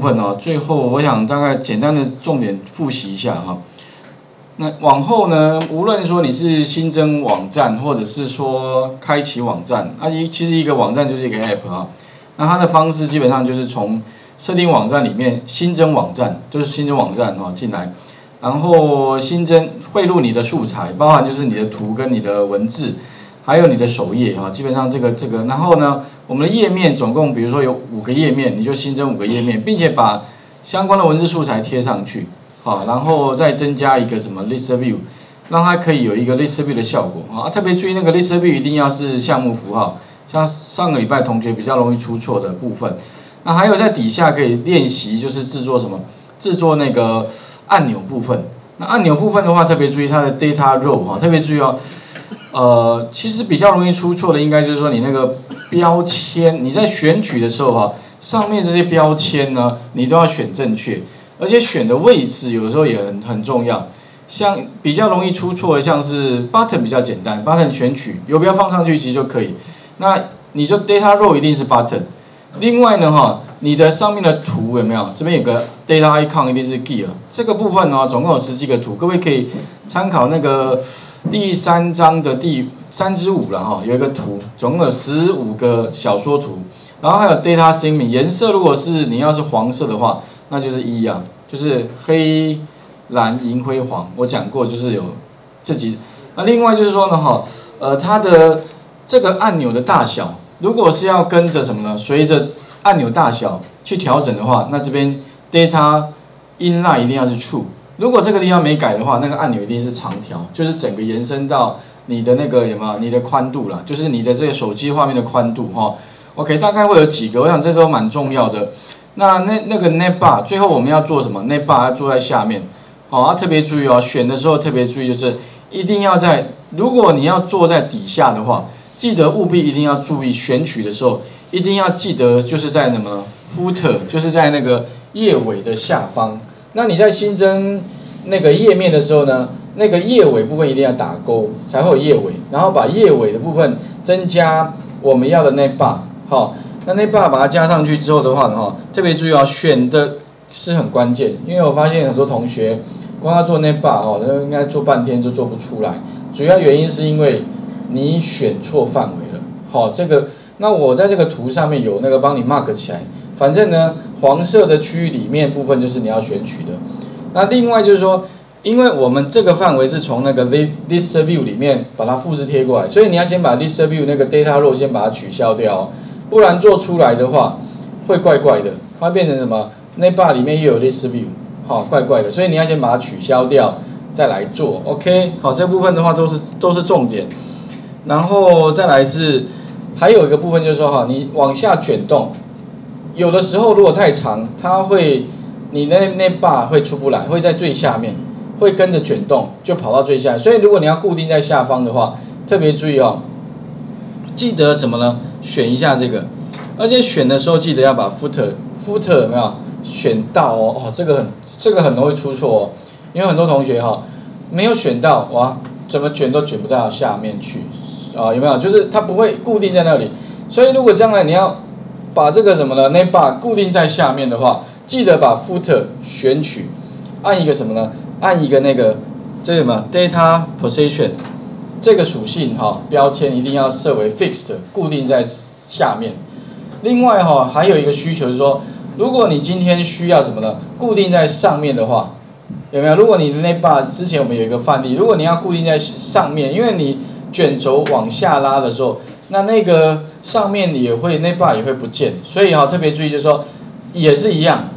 部分哦，最后我想大概简单的重点复习一下哈。那往后呢，无论说你是新增网站，或者是说开启网站，那一其实一个网站就是一个 app 啊。那它的方式基本上就是从设定网站里面新增网站，就是新增网站哈进来，然后新增汇入你的素材，包含就是你的图跟你的文字，还有你的首页啊，基本上这个这个，然后呢，我们的页面总共比如说有五个页面，你就新增五个页面，并且把相关的文字素材贴上去。好，然后再增加一个什么 list view，让它可以有一个 list view 的效果啊。特别注意那个 list view 一定要是项目符号，像上个礼拜同学比较容易出错的部分。那还有在底下可以练习，就是制作什么？制作那个按钮部分。那按钮部分的话，特别注意它的 data row 哈，特别注意哦。呃，其实比较容易出错的，应该就是说你那个标签，你在选取的时候哈，上面这些标签呢，你都要选正确。而且选的位置有时候也很很重要，像比较容易出错的，像是 button 比较简单，button 选取有标放上去其实就可以。那你就 data row 一定是 button。另外呢哈，你的上面的图有没有？这边有个 data icon 一定是 gear。这个部分呢，总共有十几个图，各位可以参考那个第三章的第三之五了哈，有一个图，总共有十五个小说图，然后还有 data theme，颜色如果是你要是黄色的话。那就是一啊，就是黑、蓝、银、灰、黄，我讲过就是有这几。那另外就是说呢，哈，呃，它的这个按钮的大小，如果是要跟着什么呢？随着按钮大小去调整的话，那这边 data inline 一定要是 true。如果这个地方没改的话，那个按钮一定是长条，就是整个延伸到你的那个有没有？你的宽度啦，就是你的这个手机画面的宽度哈。OK，大概会有几个，我想这都蛮重要的。那那那个 net bar 最后我们要做什么？net bar 要坐在下面，好，要特别注意哦。选的时候特别注意，就是一定要在，如果你要坐在底下的话，记得务必一定要注意选取的时候，一定要记得就是在什么 footer，就是在那个页尾的下方。那你在新增那个页面的时候呢，那个页尾部分一定要打勾，才会有页尾，然后把页尾的部分增加我们要的那 bar，好。那那 bar 把它加上去之后的话，哈，特别注意啊，选的是很关键，因为我发现很多同学光要做那 bar 哦，那应该做半天都做不出来，主要原因是因为你选错范围了，好，这个，那我在这个图上面有那个帮你 mark 起来，反正呢，黄色的区域里面部分就是你要选取的，那另外就是说，因为我们这个范围是从那个 list view 里面把它复制贴过来，所以你要先把 list view 那个 data row 先把它取消掉。不然做出来的话会怪怪的，它变成什么？那 bar 里面又有 list view，好，怪怪的，所以你要先把它取消掉，再来做，OK？好，这部分的话都是都是重点，然后再来是还有一个部分就是说哈，你往下卷动，有的时候如果太长，它会你那那 bar 会出不来，会在最下面，会跟着卷动就跑到最下，所以如果你要固定在下方的话，特别注意哦，记得什么呢？选一下这个，而且选的时候记得要把 footer footer 有没有选到哦？哦，这个很这个很容易出错哦，因为很多同学哈没有选到哇，怎么卷都卷不到下面去啊？有没有？就是它不会固定在那里，所以如果将来你要把这个什么呢那把固定在下面的话，记得把 footer 选取，按一个什么呢？按一个那个这什么 data position。这个属性哈标签一定要设为 fixed 固定在下面。另外哈还有一个需求是说，如果你今天需要什么呢？固定在上面的话，有没有？如果你那把之前我们有一个范例，如果你要固定在上面，因为你卷轴往下拉的时候，那那个上面也会那把也会不见，所以哈特别注意就是说也是一样。